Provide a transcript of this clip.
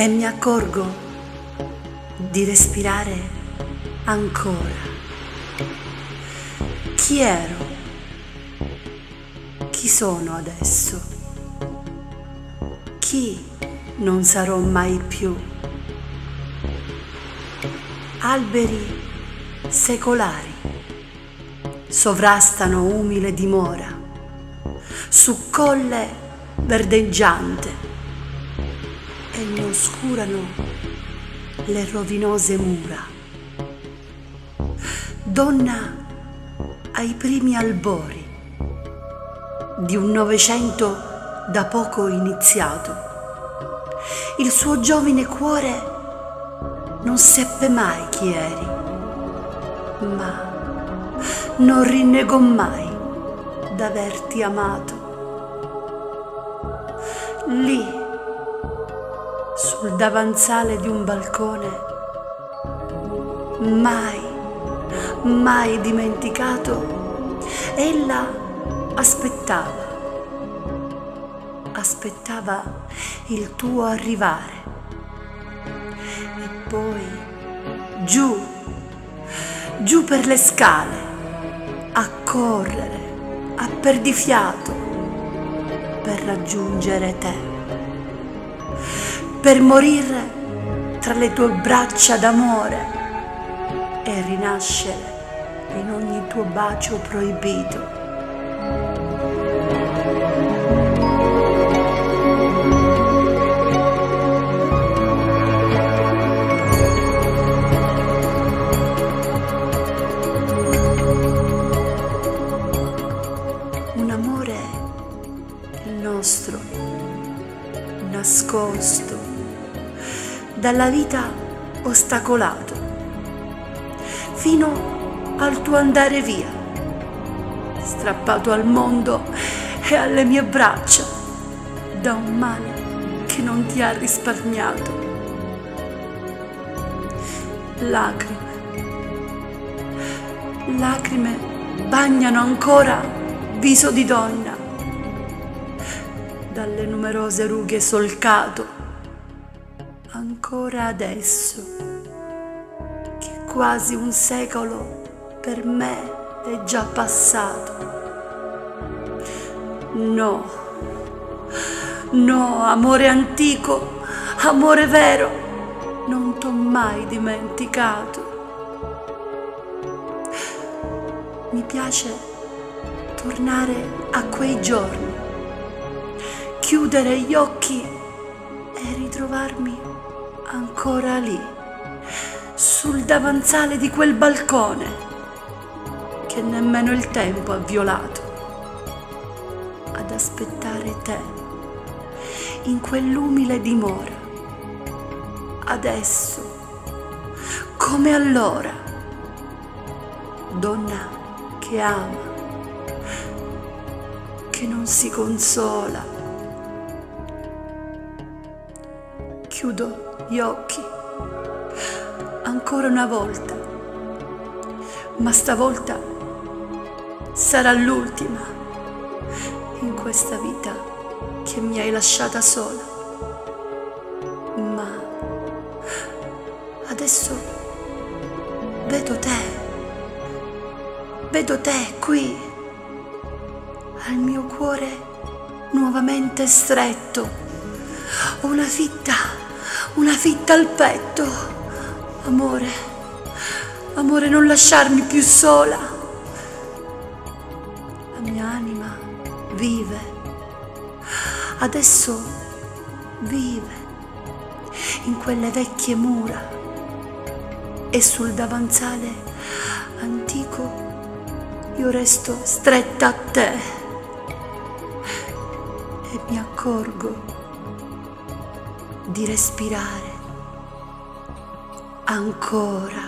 e mi accorgo di respirare ancora. Chi ero? Chi sono adesso? Chi non sarò mai più? Alberi secolari sovrastano umile dimora su colle verdeggiante e ne oscurano le rovinose mura. Donna ai primi albori di un Novecento da poco iniziato, il suo giovine cuore non seppe mai chi eri, ma non rinnegò mai d'averti amato. Lì sul davanzale di un balcone, mai, mai dimenticato, ella aspettava, aspettava il tuo arrivare. E poi giù, giù per le scale, a correre, a perdifiato, per raggiungere te per morire tra le tue braccia d'amore e rinascere in ogni tuo bacio proibito. Un amore nostro, nascosto dalla vita ostacolato, fino al tuo andare via, strappato al mondo e alle mie braccia da un male che non ti ha risparmiato. Lacrime, lacrime bagnano ancora viso di donna dalle numerose rughe solcato ancora adesso, che quasi un secolo per me è già passato. No, no, amore antico, amore vero, non t'ho mai dimenticato. Mi piace tornare a quei giorni, chiudere gli occhi e ritrovarmi ancora lì, sul davanzale di quel balcone che nemmeno il tempo ha violato, ad aspettare te in quell'umile dimora, adesso, come allora, donna che ama, che non si consola. Chiudo gli occhi. Ancora una volta, ma stavolta sarà l'ultima in questa vita che mi hai lasciata sola. Ma adesso vedo te, vedo te qui, al mio cuore nuovamente stretto, una fitta una fitta al petto. Amore, amore, non lasciarmi più sola. La mia anima vive, adesso vive in quelle vecchie mura e sul davanzale antico io resto stretta a te e mi accorgo di respirare ancora.